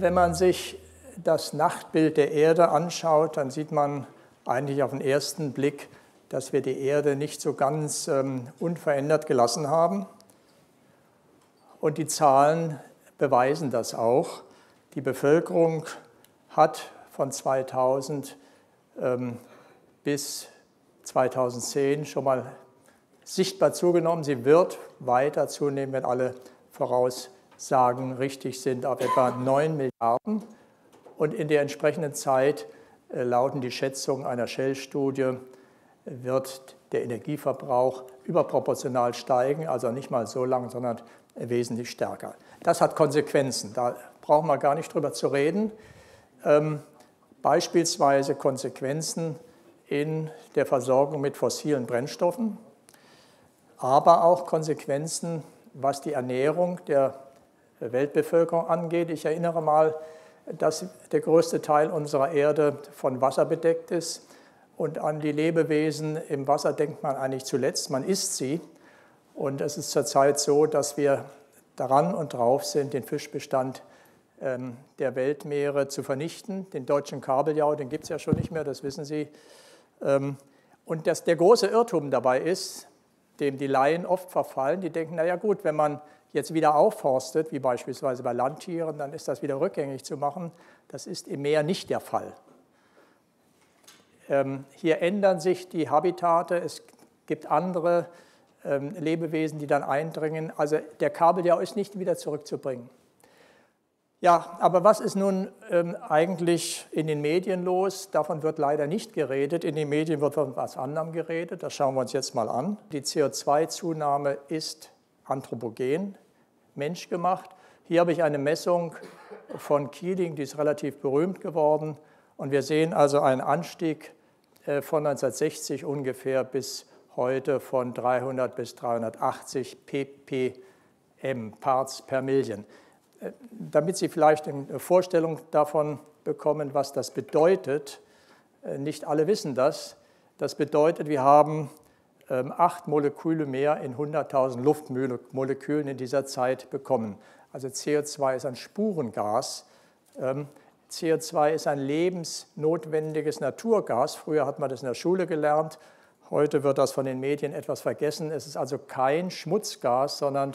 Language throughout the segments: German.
Wenn man sich das Nachtbild der Erde anschaut, dann sieht man eigentlich auf den ersten Blick, dass wir die Erde nicht so ganz ähm, unverändert gelassen haben. Und die Zahlen beweisen das auch. Die Bevölkerung hat von 2000 ähm, bis 2010 schon mal sichtbar zugenommen. Sie wird weiter zunehmen, wenn alle Voraussagen richtig sind, auf etwa 9 Milliarden. Und in der entsprechenden Zeit äh, lauten die Schätzungen einer Shell-Studie, wird der Energieverbrauch überproportional steigen, also nicht mal so lang, sondern wesentlich stärker. Das hat Konsequenzen, da brauchen wir gar nicht drüber zu reden. Ähm, beispielsweise Konsequenzen in der Versorgung mit fossilen Brennstoffen, aber auch Konsequenzen, was die Ernährung der Weltbevölkerung angeht. Ich erinnere mal, dass der größte Teil unserer Erde von Wasser bedeckt ist. Und an die Lebewesen im Wasser denkt man eigentlich zuletzt, man isst sie. Und es ist zurzeit so, dass wir daran und drauf sind, den Fischbestand ähm, der Weltmeere zu vernichten. Den deutschen Kabeljau, den gibt es ja schon nicht mehr, das wissen Sie. Ähm, und dass der große Irrtum dabei ist, dem die Laien oft verfallen, die denken, naja gut, wenn man jetzt wieder aufforstet, wie beispielsweise bei Landtieren, dann ist das wieder rückgängig zu machen. Das ist im Meer nicht der Fall. Ähm, hier ändern sich die Habitate, es gibt andere ähm, Lebewesen, die dann eindringen. Also der Kabeljau ist nicht wieder zurückzubringen. Ja, aber was ist nun ähm, eigentlich in den Medien los? Davon wird leider nicht geredet. In den Medien wird von was anderem geredet. Das schauen wir uns jetzt mal an. Die CO2-Zunahme ist anthropogen, menschgemacht. Hier habe ich eine Messung von Keeling, die ist relativ berühmt geworden. Und wir sehen also einen Anstieg äh, von 1960 ungefähr bis heute von 300 bis 380 ppm, Parts per Million damit Sie vielleicht eine Vorstellung davon bekommen, was das bedeutet, äh, nicht alle wissen das, das bedeutet, wir haben acht Moleküle mehr in 100.000 Luftmolekülen in dieser Zeit bekommen. Also CO2 ist ein Spurengas. Ähm, CO2 ist ein lebensnotwendiges Naturgas. Früher hat man das in der Schule gelernt. Heute wird das von den Medien etwas vergessen. Es ist also kein Schmutzgas, sondern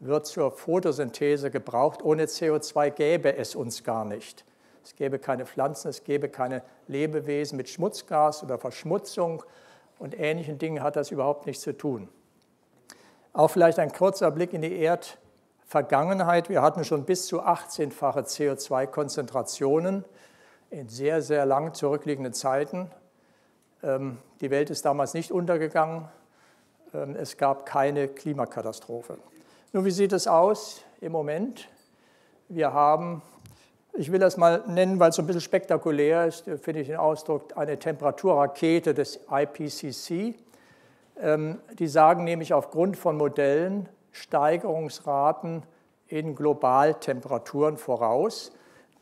wird zur Photosynthese gebraucht. Ohne CO2 gäbe es uns gar nicht. Es gäbe keine Pflanzen, es gäbe keine Lebewesen mit Schmutzgas oder Verschmutzung und ähnlichen Dingen hat das überhaupt nichts zu tun. Auch vielleicht ein kurzer Blick in die Erdvergangenheit. Wir hatten schon bis zu 18-fache CO2-Konzentrationen in sehr, sehr lang zurückliegenden Zeiten. Ähm, die Welt ist damals nicht untergegangen. Ähm, es gab keine Klimakatastrophe. Nun, wie sieht es aus im Moment? Wir haben, ich will das mal nennen, weil es so ein bisschen spektakulär ist, finde ich den Ausdruck, eine Temperaturrakete des IPCC. Ähm, die sagen nämlich aufgrund von Modellen Steigerungsraten in Globaltemperaturen voraus,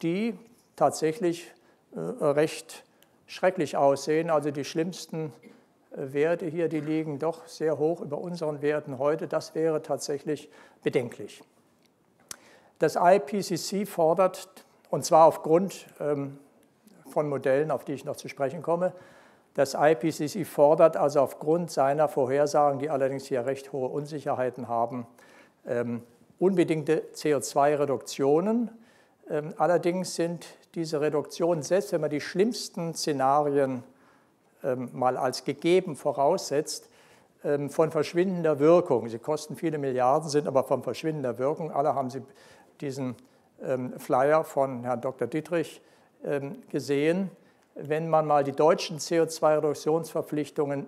die tatsächlich äh, recht schrecklich aussehen. Also die schlimmsten Werte hier, die liegen doch sehr hoch über unseren Werten heute. Das wäre tatsächlich bedenklich. Das IPCC fordert, und zwar aufgrund ähm, von Modellen, auf die ich noch zu sprechen komme, das IPCC fordert also aufgrund seiner Vorhersagen, die allerdings hier recht hohe Unsicherheiten haben, ähm, unbedingte CO2-Reduktionen. Ähm, allerdings sind diese Reduktionen, selbst wenn man die schlimmsten Szenarien mal als gegeben voraussetzt, von verschwindender Wirkung. Sie kosten viele Milliarden, sind aber von verschwindender Wirkung. Alle haben Sie diesen Flyer von Herrn Dr. Dietrich gesehen. Wenn man mal die deutschen CO2-Reduktionsverpflichtungen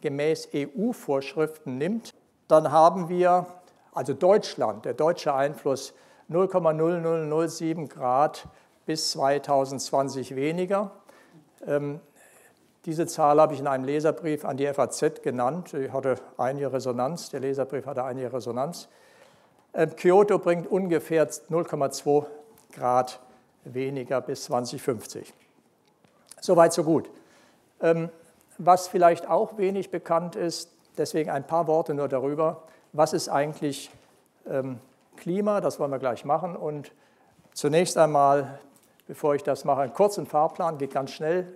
gemäß EU-Vorschriften nimmt, dann haben wir, also Deutschland, der deutsche Einfluss 0,0007 Grad bis 2020 weniger. Diese Zahl habe ich in einem Leserbrief an die FAZ genannt. Die hatte einige Resonanz. Der Leserbrief hatte einige Resonanz. Ähm, Kyoto bringt ungefähr 0,2 Grad weniger bis 2050. Soweit, so gut. Ähm, was vielleicht auch wenig bekannt ist, deswegen ein paar Worte nur darüber, was ist eigentlich ähm, Klima, das wollen wir gleich machen, und Zunächst einmal, bevor ich das mache, einen kurzen Fahrplan, geht ganz schnell.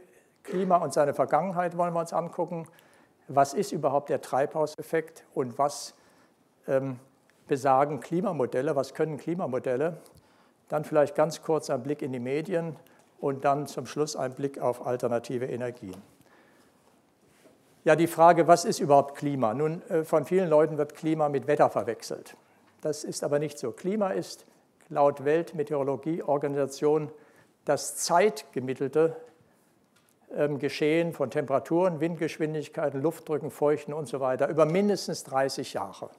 Klima und seine Vergangenheit wollen wir uns angucken. Was ist überhaupt der Treibhauseffekt und was ähm, besagen Klimamodelle, was können Klimamodelle? Dann vielleicht ganz kurz ein Blick in die Medien und dann zum Schluss ein Blick auf alternative Energien. Ja, die Frage, was ist überhaupt Klima? Nun, äh, von vielen Leuten wird Klima mit Wetter verwechselt. Das ist aber nicht so. Klima ist laut Weltmeteorologieorganisation das zeitgemittelte ähm, Geschehen von Temperaturen, Windgeschwindigkeiten, Luftdrücken, Feuchten und so weiter über mindestens 30 Jahre.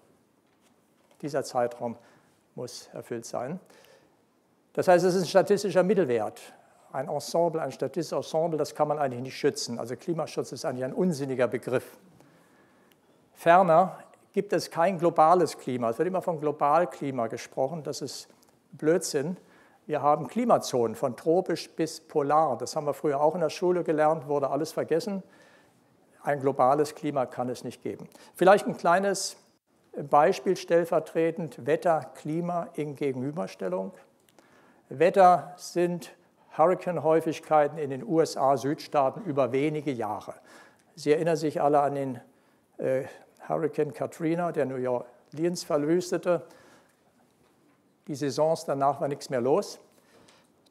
Dieser Zeitraum muss erfüllt sein. Das heißt, es ist ein statistischer Mittelwert, ein Ensemble, ein statistisches Ensemble, das kann man eigentlich nicht schützen. Also Klimaschutz ist eigentlich ein unsinniger Begriff. Ferner gibt es kein globales Klima. Es wird immer von Globalklima gesprochen, das ist Blödsinn. Wir haben Klimazonen von tropisch bis polar. Das haben wir früher auch in der Schule gelernt, wurde alles vergessen. Ein globales Klima kann es nicht geben. Vielleicht ein kleines Beispiel stellvertretend Wetter, Klima in Gegenüberstellung. Wetter sind Hurrikanhäufigkeiten in den USA-Südstaaten über wenige Jahre. Sie erinnern sich alle an den äh, Hurricane Katrina, der New Orleans verwüstete. Die Saisons danach war nichts mehr los.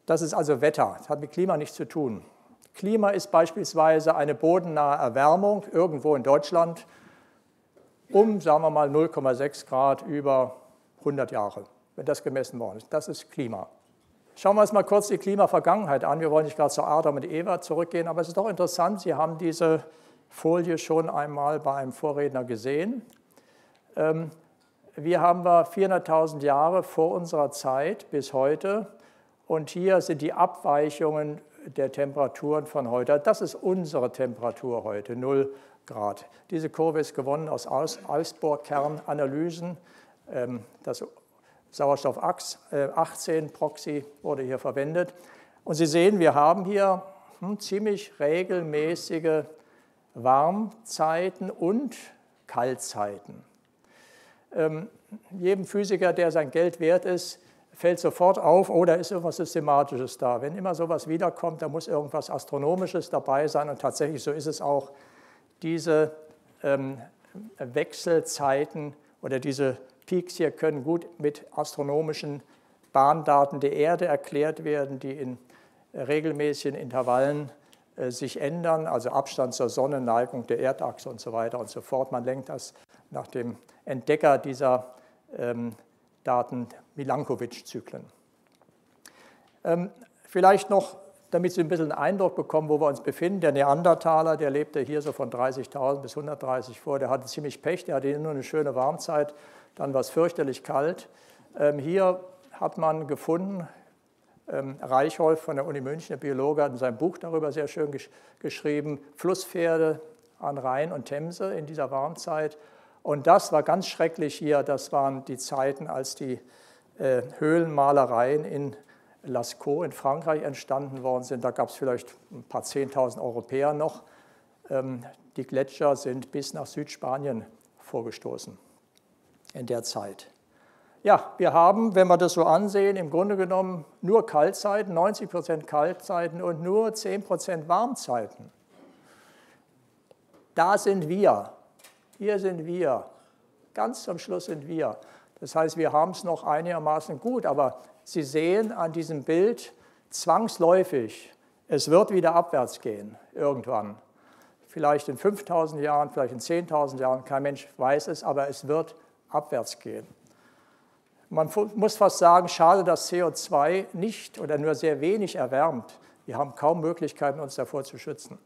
Das ist also Wetter, das hat mit Klima nichts zu tun. Klima ist beispielsweise eine bodennahe Erwärmung irgendwo in Deutschland um, sagen wir mal, 0,6 Grad über 100 Jahre, wenn das gemessen worden ist. Das ist Klima. Schauen wir uns mal kurz die Klimavergangenheit an. Wir wollen nicht gerade zu Adam und Eva zurückgehen, aber es ist doch interessant, Sie haben diese Folie schon einmal bei einem Vorredner gesehen. Ähm, wir haben 400.000 Jahre vor unserer Zeit bis heute und hier sind die Abweichungen der Temperaturen von heute. Das ist unsere Temperatur heute, 0 Grad. Diese Kurve ist gewonnen aus Eisbohrkernanalysen. Ähm, das Sauerstoff 18 Proxy wurde hier verwendet. Und Sie sehen, wir haben hier hm, ziemlich regelmäßige Warmzeiten und Kaltzeiten. Ähm, jedem Physiker, der sein Geld wert ist, fällt sofort auf, oh, da ist irgendwas Systematisches da. Wenn immer sowas wiederkommt, da muss irgendwas Astronomisches dabei sein. Und tatsächlich, so ist es auch. Diese ähm, Wechselzeiten oder diese Peaks hier können gut mit astronomischen Bahndaten der Erde erklärt werden, die in regelmäßigen Intervallen äh, sich ändern, also Abstand zur Sonne, Neigung der Erdachse und so weiter und so fort. Man lenkt das nach dem Entdecker dieser ähm, Daten, Milankovic-Zyklen. Ähm, vielleicht noch, damit Sie ein bisschen einen Eindruck bekommen, wo wir uns befinden. Der Neandertaler, der lebte hier so von 30.000 bis 130 vor, der hatte ziemlich Pech, der hatte nur eine schöne Warmzeit dann war es fürchterlich kalt. Ähm, hier hat man gefunden, ähm, Reichholf von der Uni München, der Biologe, hat in seinem Buch darüber sehr schön gesch geschrieben, Flusspferde an Rhein und Themse in dieser Warmzeit. Und das war ganz schrecklich hier, das waren die Zeiten, als die äh, Höhlenmalereien in Lascaux in Frankreich entstanden worden sind. Da gab es vielleicht ein paar Zehntausend Europäer noch. Ähm, die Gletscher sind bis nach Südspanien vorgestoßen in der Zeit. Ja, wir haben, wenn wir das so ansehen, im Grunde genommen nur Kaltzeiten, 90 Prozent Kaltzeiten und nur 10 Prozent Warmzeiten. Da sind wir. Hier sind wir. Ganz zum Schluss sind wir. Das heißt, wir haben es noch einigermaßen gut, aber Sie sehen an diesem Bild zwangsläufig, es wird wieder abwärts gehen, irgendwann. Vielleicht in 5000 Jahren, vielleicht in 10.000 Jahren, kein Mensch weiß es, aber es wird abwärts gehen. Man muss fast sagen, schade, dass CO2 nicht oder nur sehr wenig erwärmt. Wir haben kaum Möglichkeiten, uns davor zu schützen.